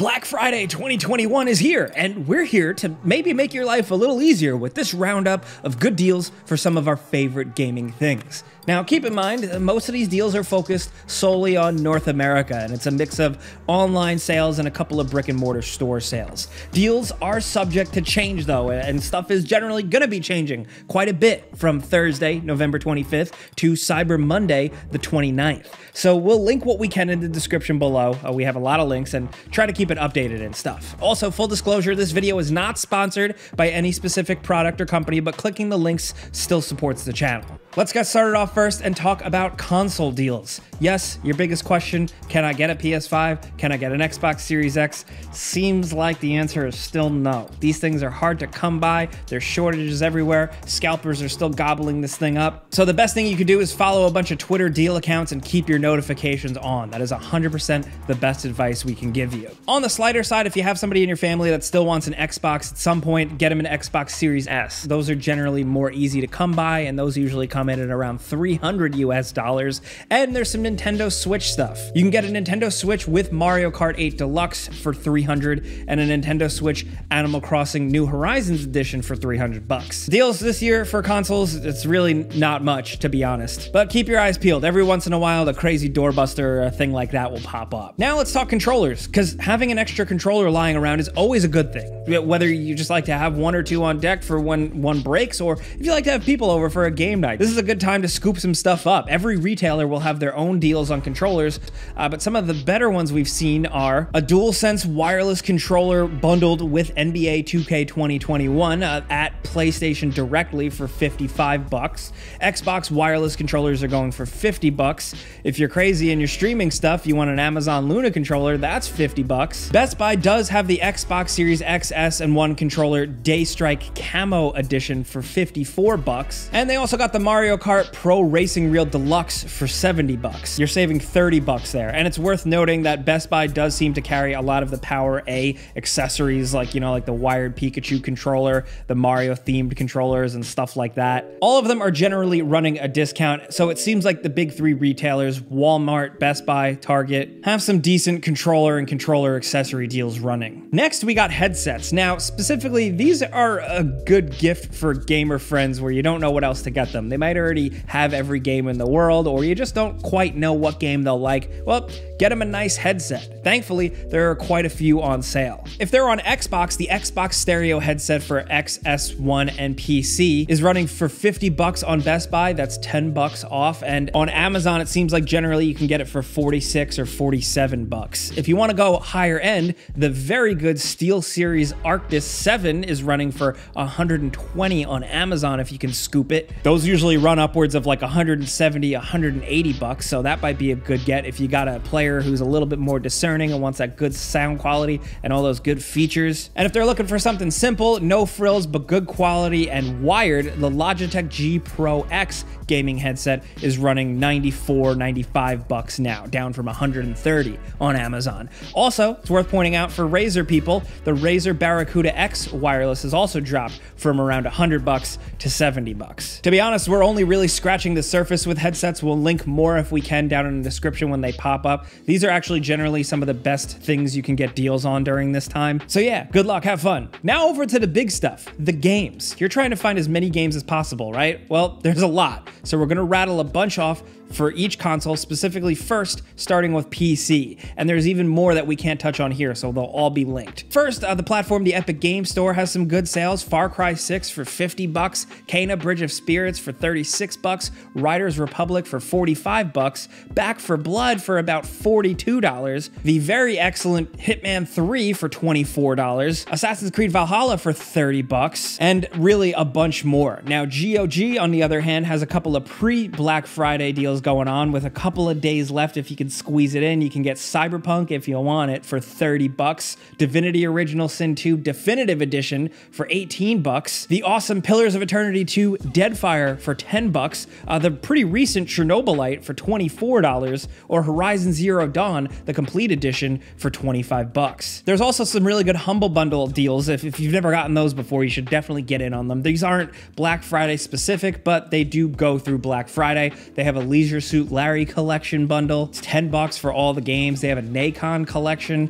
Black Friday 2021 is here, and we're here to maybe make your life a little easier with this roundup of good deals for some of our favorite gaming things. Now, keep in mind, most of these deals are focused solely on North America, and it's a mix of online sales and a couple of brick and mortar store sales. Deals are subject to change, though, and stuff is generally going to be changing quite a bit from Thursday, November 25th, to Cyber Monday, the 29th. So we'll link what we can in the description below. Uh, we have a lot of links and try to keep it updated and stuff. Also, full disclosure, this video is not sponsored by any specific product or company, but clicking the links still supports the channel. Let's get started off first and talk about console deals. Yes, your biggest question, can I get a PS5? Can I get an Xbox Series X? Seems like the answer is still no. These things are hard to come by. There's shortages everywhere. Scalpers are still gobbling this thing up. So the best thing you can do is follow a bunch of Twitter deal accounts and keep your notifications on. That is 100% the best advice we can give you. On the slider side, if you have somebody in your family that still wants an Xbox at some point, get them an Xbox Series S. Those are generally more easy to come by and those usually come in at around 300 US dollars. And there's some Nintendo Switch stuff. You can get a Nintendo Switch with Mario Kart 8 Deluxe for 300 and a Nintendo Switch Animal Crossing New Horizons edition for 300 bucks. Deals this year for consoles, it's really not much to be honest. But keep your eyes peeled. Every once in a while, a crazy doorbuster or a thing like that will pop up. Now let's talk controllers, because having an extra controller lying around is always a good thing. Whether you just like to have one or two on deck for when one breaks, or if you like to have people over for a game night. This this is a good time to scoop some stuff up. Every retailer will have their own deals on controllers, uh, but some of the better ones we've seen are a DualSense wireless controller bundled with NBA 2K 2021 uh, at PlayStation directly for 55 bucks. Xbox wireless controllers are going for 50 bucks. If you're crazy and you're streaming stuff, you want an Amazon Luna controller, that's 50 bucks. Best Buy does have the Xbox Series XS and One controller Daystrike Camo edition for 54 bucks. And they also got the Mario Mario Kart Pro Racing Wheel Deluxe for 70 bucks. You're saving 30 bucks there. And it's worth noting that Best Buy does seem to carry a lot of the PowerA accessories like, you know, like the wired Pikachu controller, the Mario themed controllers and stuff like that. All of them are generally running a discount. So it seems like the big three retailers, Walmart, Best Buy, Target, have some decent controller and controller accessory deals running. Next, we got headsets. Now, specifically, these are a good gift for gamer friends where you don't know what else to get them. They might already have every game in the world, or you just don't quite know what game they'll like, well, get them a nice headset. Thankfully, there are quite a few on sale. If they're on Xbox, the Xbox stereo headset for XS1 and PC is running for 50 bucks on Best Buy. That's 10 bucks off. And on Amazon, it seems like generally you can get it for 46 or 47 bucks. If you want to go higher end, the very good SteelSeries Arctis 7 is running for 120 on Amazon if you can scoop it. Those usually run upwards of like 170, 180 bucks. So that might be a good get if you got a player who's a little bit more discerning and wants that good sound quality and all those good features. And if they're looking for something simple, no frills, but good quality and wired, the Logitech G Pro X gaming headset is running 94, 95 bucks now, down from 130 on Amazon. Also, it's worth pointing out for Razer people, the Razer Barracuda X wireless has also dropped from around 100 bucks to 70 bucks. To be honest, we're only really scratching the surface with headsets. We'll link more if we can down in the description when they pop up. These are actually generally some of the best things you can get deals on during this time. So yeah, good luck, have fun. Now over to the big stuff, the games. You're trying to find as many games as possible, right? Well, there's a lot. So we're gonna rattle a bunch off for each console, specifically first starting with PC. And there's even more that we can't touch on here, so they'll all be linked. First, uh, the platform, the Epic Game Store, has some good sales. Far Cry 6 for 50 bucks, Kena Bridge of Spirits for 36 bucks, Riders Republic for 45 bucks, Back 4 Blood for about $42, the very excellent Hitman 3 for $24, Assassin's Creed Valhalla for 30 bucks, and really a bunch more. Now, GOG, on the other hand, has a couple of pre-Black Friday deals going on with a couple of days left if you can squeeze it in. You can get Cyberpunk if you want it for 30 bucks, Divinity Original Sin 2 Definitive Edition for 18 bucks, the awesome Pillars of Eternity 2 Deadfire for 10 bucks, uh, the pretty recent Chernobylite for $24, or Horizon Zero Dawn, the complete edition for 25 bucks. There's also some really good Humble Bundle deals. If, if you've never gotten those before, you should definitely get in on them. These aren't Black Friday specific, but they do go through Black Friday. They have a Leisure Suit Larry collection bundle. It's 10 bucks for all the games. They have a Nacon collection,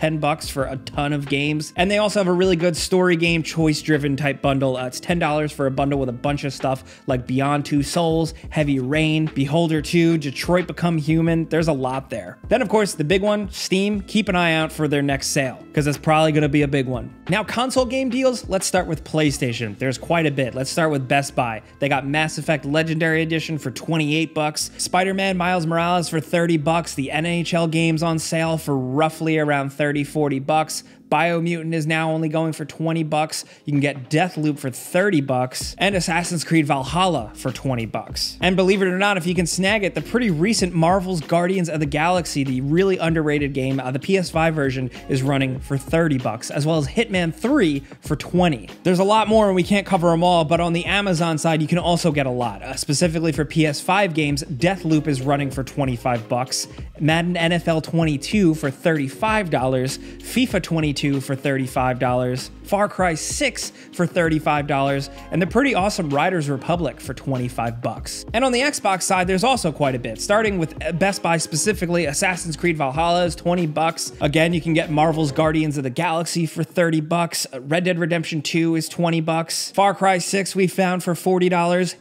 10 bucks for a ton of games. And they also have a really good story game, choice driven type bundle. Uh, it's $10 for a bundle with a bunch of stuff like Beyond Two Souls, Heavy Rain, Beholder 2, Detroit Become Human. There's a lot there. Then, of course, the big one, Steam. Keep an eye out for their next sale because it's probably going to be a big one. Now, console game deals, let's start with PlayStation. There's quite a bit. Let's start with Best Buy. They got Mass Effect Legendary Edition for 28 bucks, Spider-Man Miles Morales for 30 bucks, the NHL games on sale for roughly around 30, 40 bucks, Biomutant is now only going for 20 bucks. You can get Deathloop for 30 bucks and Assassin's Creed Valhalla for 20 bucks. And believe it or not, if you can snag it, the pretty recent Marvel's Guardians of the Galaxy, the really underrated game, uh, the PS5 version is running for 30 bucks, as well as Hitman 3 for 20. There's a lot more and we can't cover them all, but on the Amazon side, you can also get a lot. Uh, specifically for PS5 games, Deathloop is running for 25 bucks, Madden NFL 22 for $35, FIFA 22 2 for $35, Far Cry 6 for $35, and the pretty awesome Riders Republic for 25 bucks. And on the Xbox side, there's also quite a bit, starting with Best Buy specifically, Assassin's Creed Valhalla is 20 bucks. Again, you can get Marvel's Guardians of the Galaxy for 30 bucks. Red Dead Redemption 2 is 20 bucks. Far Cry 6 we found for $40.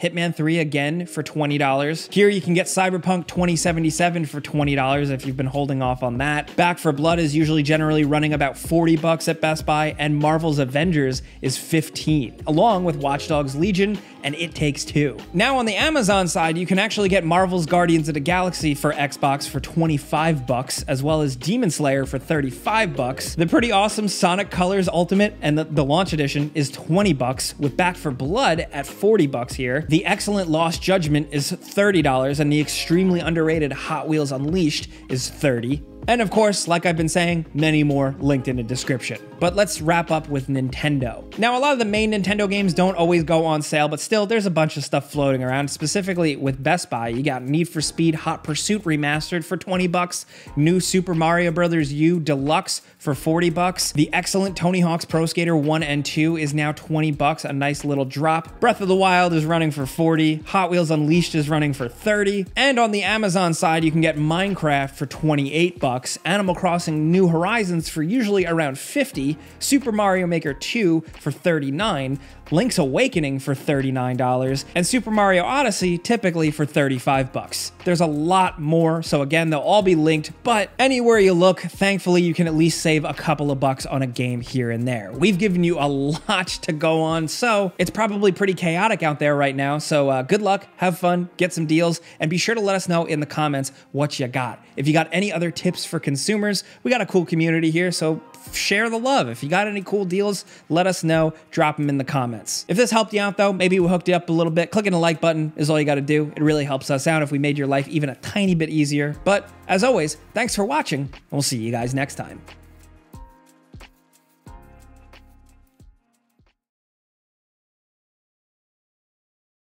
Hitman 3 again for $20. Here you can get Cyberpunk 2077 for $20 if you've been holding off on that. Back 4 Blood is usually generally running about 40 40 bucks at Best Buy, and Marvel's Avengers is 15, along with Watch Dogs Legion and It Takes Two. Now on the Amazon side, you can actually get Marvel's Guardians of the Galaxy for Xbox for 25 bucks, as well as Demon Slayer for 35 bucks. The pretty awesome Sonic Colors Ultimate and the, the launch edition is 20 bucks, with Back 4 Blood at 40 bucks here. The excellent Lost Judgment is $30, and the extremely underrated Hot Wheels Unleashed is 30. And of course, like I've been saying, many more linked in the description. But let's wrap up with Nintendo. Now, a lot of the main Nintendo games don't always go on sale, but still, there's a bunch of stuff floating around. Specifically with Best Buy, you got Need for Speed Hot Pursuit Remastered for 20 bucks, new Super Mario Bros. U Deluxe for 40 bucks. The excellent Tony Hawk's Pro Skater 1 and 2 is now 20 bucks, a nice little drop. Breath of the Wild is running for 40. Hot Wheels Unleashed is running for 30. And on the Amazon side, you can get Minecraft for 28 bucks bucks, Animal Crossing New Horizons for usually around 50, Super Mario Maker 2 for 39, Link's Awakening for $39, and Super Mario Odyssey typically for 35 bucks. There's a lot more, so again, they'll all be linked, but anywhere you look, thankfully you can at least save a couple of bucks on a game here and there. We've given you a lot to go on, so it's probably pretty chaotic out there right now, so uh, good luck, have fun, get some deals, and be sure to let us know in the comments what you got. If you got any other tips for consumers, we got a cool community here, so share the love. If you got any cool deals, let us know, drop them in the comments. If this helped you out though, maybe we hooked you up a little bit, clicking the like button is all you gotta do. It really helps us out if we made your life even a tiny bit easier. But as always, thanks for watching, and we'll see you guys next time.